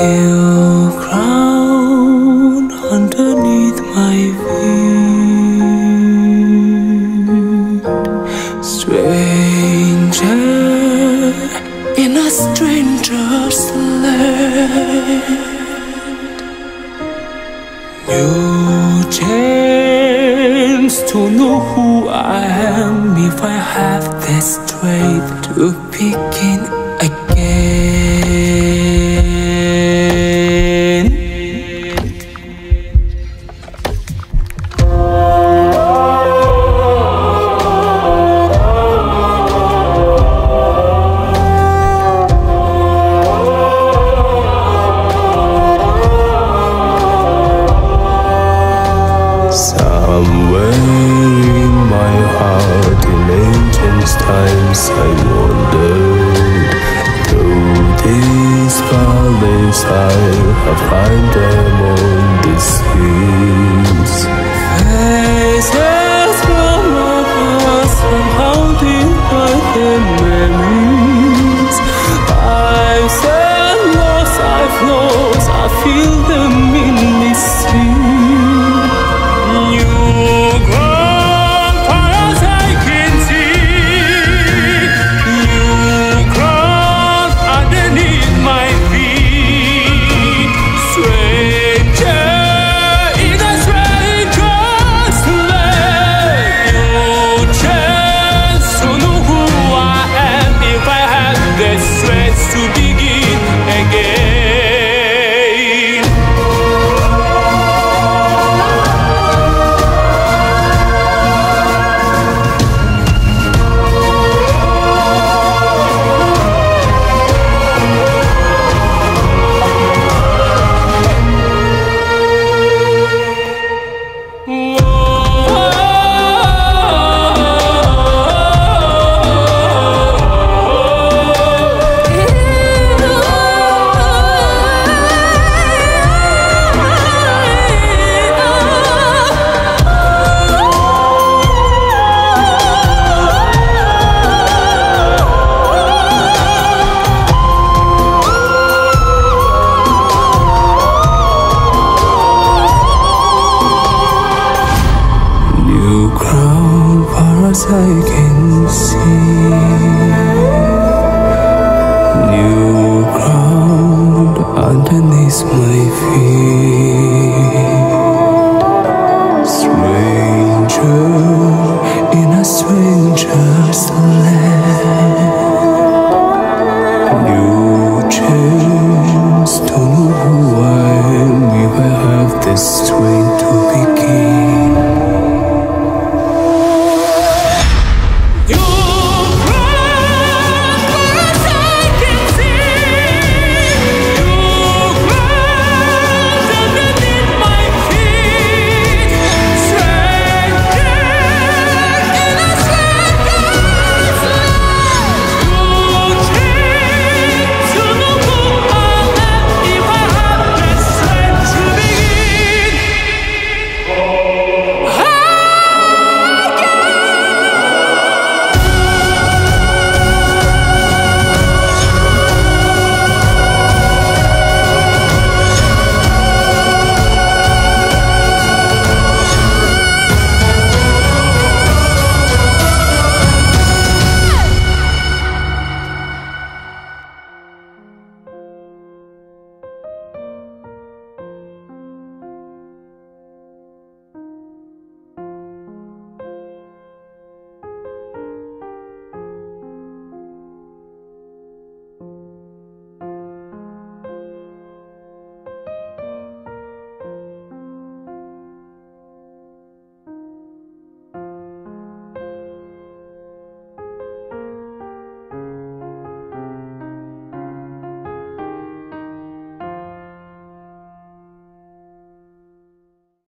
You crown underneath my feet, stranger in a stranger's land. New chance to know who I am if I have the strength to begin again. Somewhere in my heart, in ancient times, I wandered through these valleys. I have climbed I can see. New ground underneath my feet. Stranger in a stranger's land.